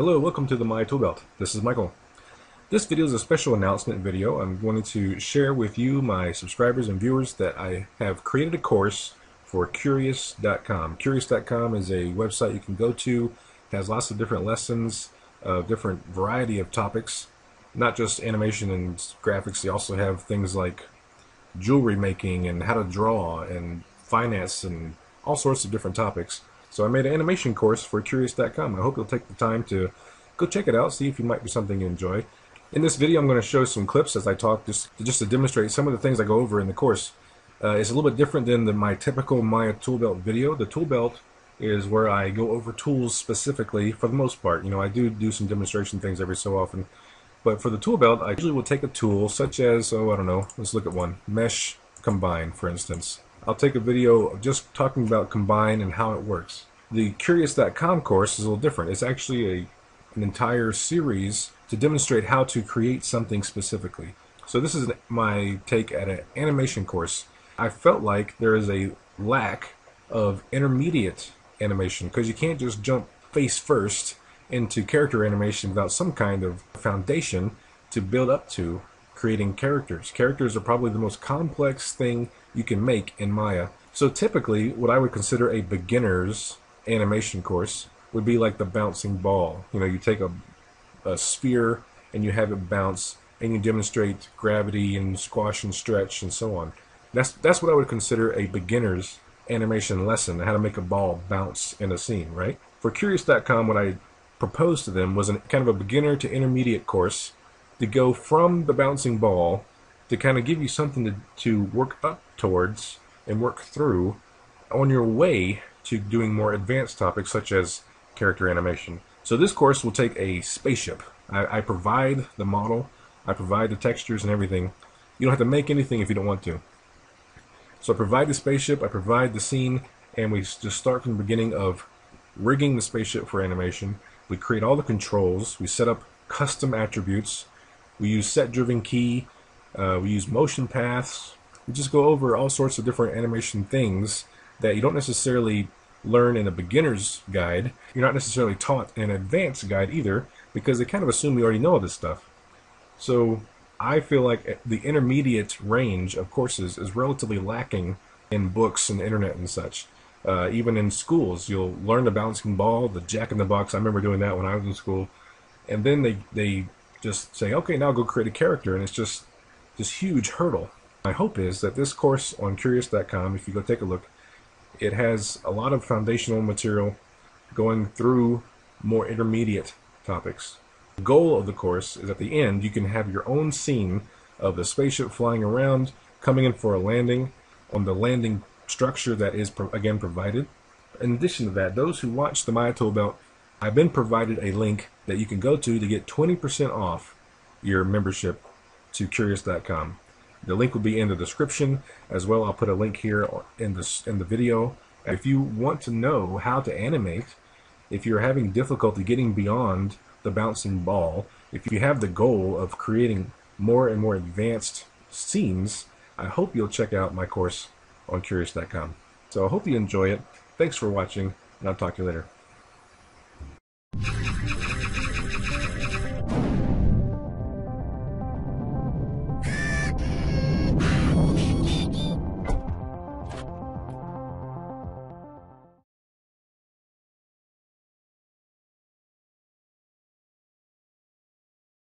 Hello, welcome to the Maya Tool Belt. This is Michael. This video is a special announcement video. I'm going to share with you, my subscribers and viewers, that I have created a course for Curious.com. Curious.com is a website you can go to. It has lots of different lessons, a different variety of topics, not just animation and graphics. They also have things like jewelry making and how to draw and finance and all sorts of different topics. So I made an animation course for Curious.com. I hope you'll take the time to go check it out, see if it might be something you enjoy. In this video, I'm going to show some clips as I talk, just, just to demonstrate some of the things I go over in the course. Uh, it's a little bit different than the, my typical Maya Tool Belt video. The Tool Belt is where I go over tools specifically for the most part. You know, I do do some demonstration things every so often. But for the tool belt, I usually will take a tool such as, oh, I don't know, let's look at one. Mesh Combine, for instance. I'll take a video of just talking about Combine and how it works. The Curious.com course is a little different. It's actually a, an entire series to demonstrate how to create something specifically. So this is my take at an animation course. I felt like there is a lack of intermediate animation because you can't just jump face first into character animation without some kind of foundation to build up to creating characters. Characters are probably the most complex thing you can make in Maya. So typically, what I would consider a beginner's animation course would be like the bouncing ball. You know, you take a, a sphere and you have it bounce and you demonstrate gravity and squash and stretch and so on. That's that's what I would consider a beginner's animation lesson, how to make a ball bounce in a scene, right? For Curious.com, what I proposed to them was a kind of a beginner to intermediate course to go from the bouncing ball to kind of give you something to, to work up towards and work through on your way to doing more advanced topics such as character animation. So this course will take a spaceship. I, I provide the model, I provide the textures and everything. You don't have to make anything if you don't want to. So I provide the spaceship, I provide the scene, and we just start from the beginning of rigging the spaceship for animation. We create all the controls, we set up custom attributes, we use set driven key. Uh, we use motion paths. We just go over all sorts of different animation things that you don't necessarily learn in a beginner's guide. You're not necessarily taught in an advanced guide either because they kind of assume you already know all this stuff. So I feel like the intermediate range of courses is relatively lacking in books and internet and such. Uh, even in schools, you'll learn the bouncing ball, the jack in the box. I remember doing that when I was in school. And then they, they just say, okay, now go create a character, and it's just this huge hurdle. My hope is that this course on Curious.com, if you go take a look, it has a lot of foundational material going through more intermediate topics. The goal of the course is at the end you can have your own scene of the spaceship flying around, coming in for a landing on the landing structure that is again provided. In addition to that, those who watch the Maya Tool Belt I've been provided a link that you can go to to get 20% off your membership to Curious.com. The link will be in the description as well. I'll put a link here in the in the video. If you want to know how to animate, if you're having difficulty getting beyond the bouncing ball, if you have the goal of creating more and more advanced scenes, I hope you'll check out my course on Curious.com. So I hope you enjoy it. Thanks for watching, and I'll talk to you later.